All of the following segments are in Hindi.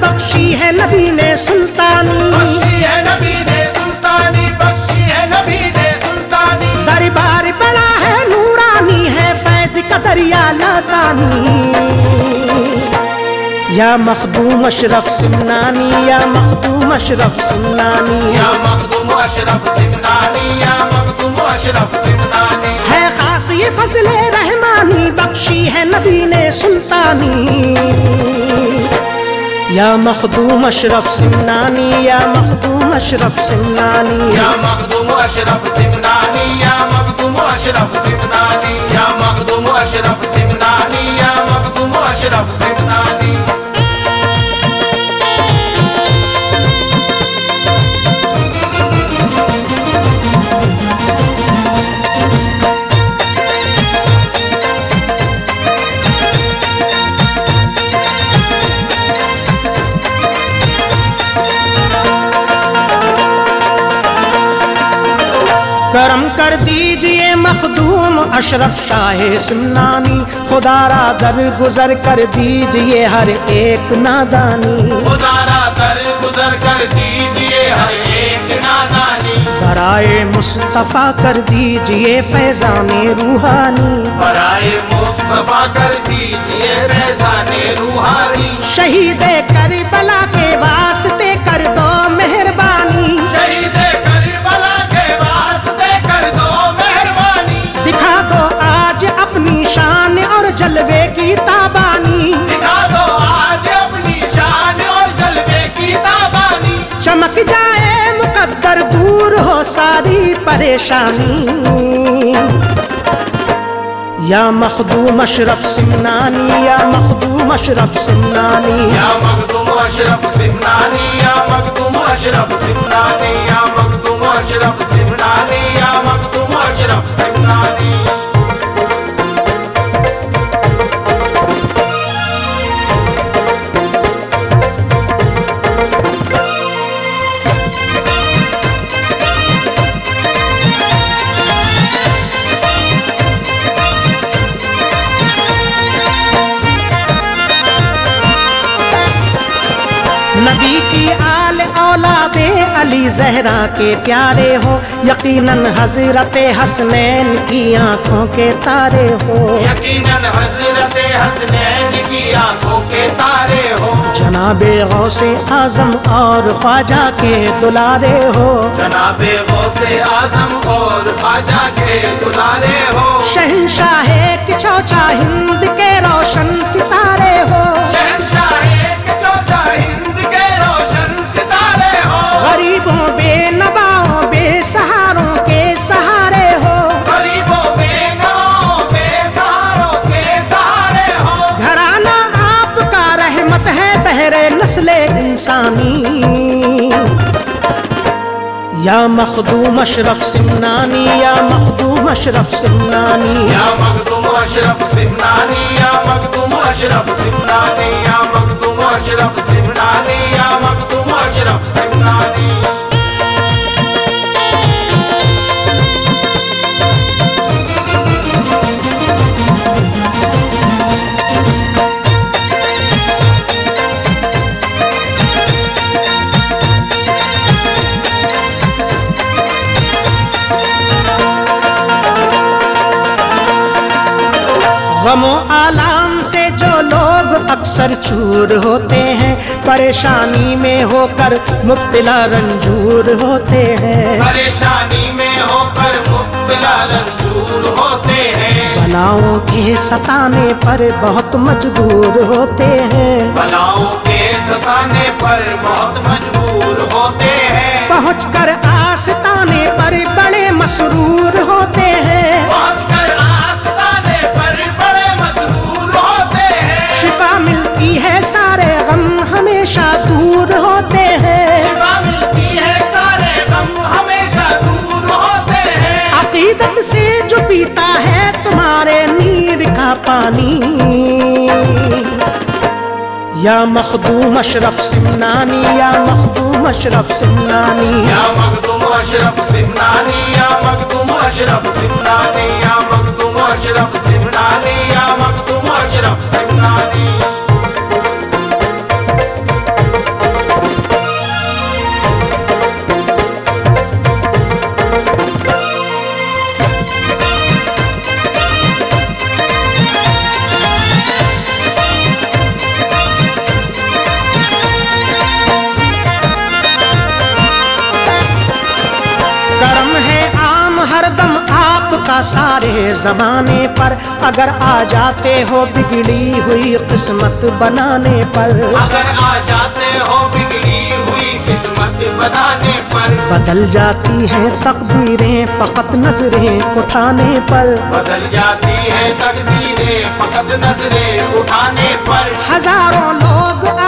बख्शी है नबी ने सुल्तानी। बख्शी है नबी ने सुल्तानी बख्शी है नबी ने सुल्तानी। दरबार बड़ा है नूरानी है फैज का दरिया लासानी या मखदूम अशरफ सिमनानी या मखदूम अशरफ सिमनानी। या मखदूम अशरफ सिमनानी या मखदूम अशरफ सिमनानी। है खास ये फजले रहमानी बख्शी है नबी ने सुल्तानी। या मखदूम अशरफ सिमनानी या मखदूम अशरफ सिमनानी या मखदूम अशरफ सिमनानी कर दीजिए मखदूम अशरफ शाह सिमनानी खुदारा दर गुजर कर दीजिए हर एक नादानी। उदारा कर गुजर कर दीजिए हर एक नादानी। बराए मुस्तफ़ा कर दीजिए फैजान रूहानी। बराए मुस्तफ़ा कर दीजिए फैजाने रूहानी। शहीद करबला चमक जाए, मुकद्दर दूर हो सारी परेशानी। या मखदूम अशरफ सिमनानी या मखदूम अशरफ सिमनानी या सिमनानी या सिमनानी या सिमनानी या सिमनानी नबी की आल औलादे अली जहरा के प्यारे हो। यकीनन हज़रत हसनैन की आँखों के तारे हो। यकीनन हज़रत हसनैन की आँखों के तारे हो। जनाबे गौसे आज़म और ख्वाजा के दुलारे हो। जनाबे गौसे आज़म और ख्वाजा के दुलारे हो। शहनशाह के चौचा हिंद के रोशन सितारे बहरे नस्ले इंसानी। या मखदूम अशरफ सिमनानी या मखदूम अशरफ सिमनानी या मखदूम अशरफ सिमनानी या मखदूम अशरफ सिमनानी या लोग अक्सर चूर होते हैं परेशानी में होकर मुब्तला रंजूर होते हैं। परेशानी में होकर मुब्तला रंजूर होते हैं। बलाओं के सताने पर बहुत मजबूर होते हैं। बलाओं के सताने पर बहुत मजबूर होते हैं। पहुँच कर आस्ताने पर बड़े मसरूर या मखदूम अशरफ सिमनानी या मखदूम अशरफ सिमनानी या मखदूम अशरफ सिमनानी या मखदूम अशरफ सिमनानी या मखदूम अशरफ सिमनानी या मखदूम अशरफ सिमनानी करम है आम हरदम आपका सारे जमाने पर। अगर आ जाते हो बिगड़ी हुई किस्मत बनाने पर। अगर आ जाते हो बिगड़ी हुई किस्मत बनाने पर। बदल जाती है तकदीरें फकत नज़रें उठाने पर। बदल जाती है तकदीरें फकत नज़रें उठाने पर। हज़ारों लोग आते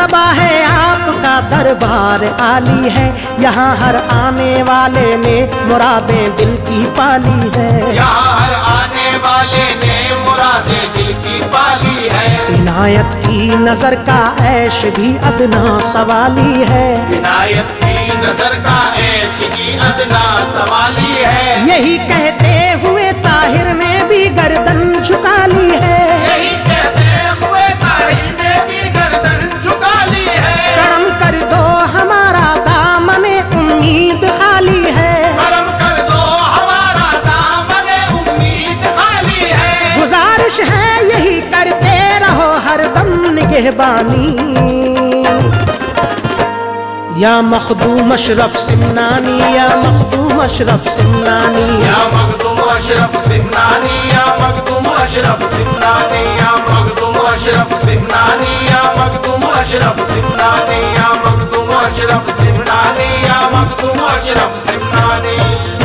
मर्तबा है आपका दरबार आली है। यहाँ हर आने वाले ने मुरादें दिल की पाली है। यहाँ हर आने वाले ने मुरादे दिल की पाली है। इनायत की नज़र का ऐश भी अदना सवाली है। विनायत की नज़र का ऐश भी अदना सवाली है। यही कहते हरदम निगहबानी या मखदूम अशरफ सिमनानी या मखदूम अशरफ सिमनानी या मखदूम अशरफ सिमनानी या मखदूम अशरफ सिमनानी या मखदूम अशरफ सिमनानी या मखदूम अशरफ सिमनानी या मखदूम अशरफ सिमनानी या मखदूम अशरफ सिमनानी